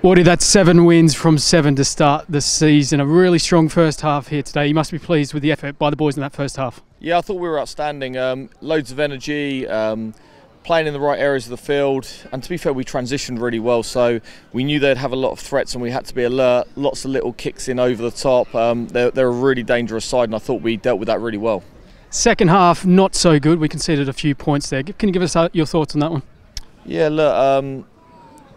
Wardy, that's seven wins from seven to start the season. A really strong first half here today. You must be pleased with the effort by the boys in that first half. Yeah, I thought we were outstanding. Um, loads of energy, um, playing in the right areas of the field, and to be fair, we transitioned really well. So we knew they'd have a lot of threats, and we had to be alert. Lots of little kicks in over the top. Um, they're, they're a really dangerous side, and I thought we dealt with that really well. Second half, not so good. We conceded a few points there. Can you give us uh, your thoughts on that one? Yeah, look, um,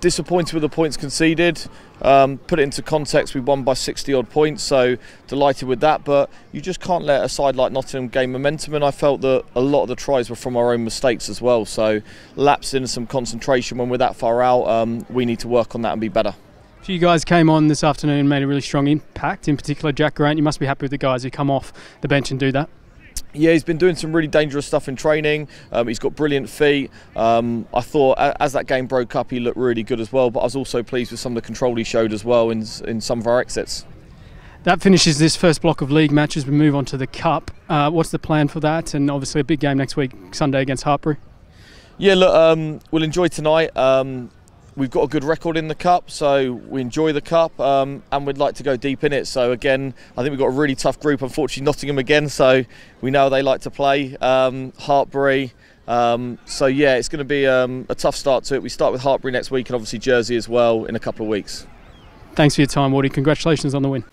disappointed with the points conceded. Um, put it into context, we won by 60 odd points, so delighted with that. But you just can't let a side like Nottingham gain momentum, and I felt that a lot of the tries were from our own mistakes as well. So lapse in some concentration when we're that far out. Um, we need to work on that and be better. A few guys came on this afternoon and made a really strong impact. In particular, Jack Grant. You must be happy with the guys who come off the bench and do that. Yeah, he's been doing some really dangerous stuff in training. Um, he's got brilliant feet. Um, I thought as that game broke up, he looked really good as well. But I was also pleased with some of the control he showed as well in, in some of our exits. That finishes this first block of league matches. We move on to the cup. Uh, what's the plan for that? And obviously a big game next week, Sunday against Hartpury. Yeah, look, um, we'll enjoy tonight. Um, we've got a good record in the cup, so we enjoy the cup, um, and we'd like to go deep in it. So again, I think we've got a really tough group. Unfortunately, Nottingham again, so we know they like to play. Um, Hartpury. Um, so yeah, it's going to be um, a tough start to it. We start with Hartpury next week, and obviously Jersey as well in a couple of weeks. Thanks for your time, Wardy. Congratulations on the win.